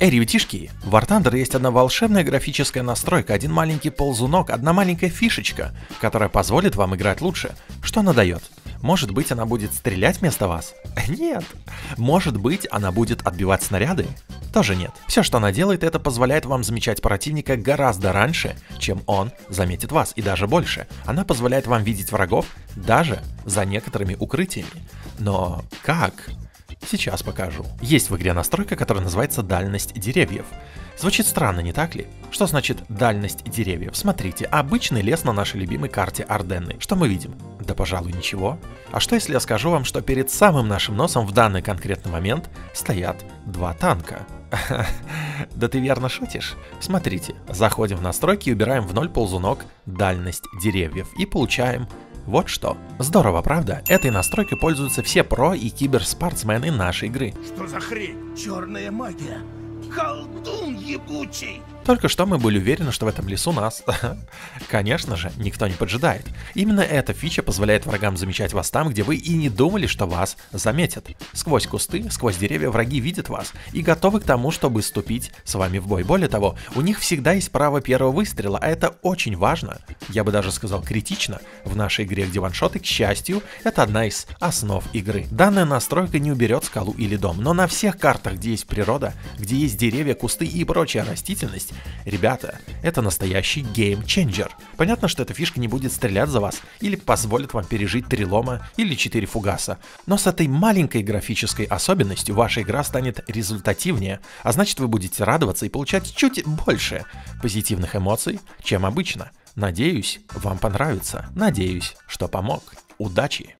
Эй, ребятишки, в War Thunder есть одна волшебная графическая настройка, один маленький ползунок, одна маленькая фишечка, которая позволит вам играть лучше. Что она дает? Может быть, она будет стрелять вместо вас? Нет. Может быть, она будет отбивать снаряды? Тоже нет. Все, что она делает, это позволяет вам замечать противника гораздо раньше, чем он заметит вас, и даже больше. Она позволяет вам видеть врагов даже за некоторыми укрытиями. Но как? Сейчас покажу. Есть в игре настройка, которая называется дальность деревьев. Звучит странно, не так ли? Что значит дальность деревьев? Смотрите, обычный лес на нашей любимой карте Арденны. Что мы видим? Да, пожалуй, ничего. А что если я скажу вам, что перед самым нашим носом в данный конкретный момент стоят два танка? Да ты верно шутишь? Смотрите, заходим в настройки и убираем в ноль ползунок дальность деревьев и получаем вот что. Здорово, правда? Этой настройкой пользуются все про и киберспортсмены нашей игры. Что за хрень? Черная магия. Колдун ебучий. Только что мы были уверены, что в этом лесу нас, конечно же, никто не поджидает. Именно эта фича позволяет врагам замечать вас там, где вы и не думали, что вас заметят. Сквозь кусты, сквозь деревья враги видят вас и готовы к тому, чтобы вступить с вами в бой. Более того, у них всегда есть право первого выстрела, а это очень важно, я бы даже сказал критично, в нашей игре, где ваншоты, к счастью, это одна из основ игры. Данная настройка не уберет скалу или дом, но на всех картах, где есть природа, где есть деревья, кусты и прочая растительность, Ребята, это настоящий геймченджер. Понятно, что эта фишка не будет стрелять за вас или позволит вам пережить три лома или четыре фугаса, но с этой маленькой графической особенностью ваша игра станет результативнее, а значит вы будете радоваться и получать чуть больше позитивных эмоций, чем обычно. Надеюсь, вам понравится. Надеюсь, что помог. Удачи!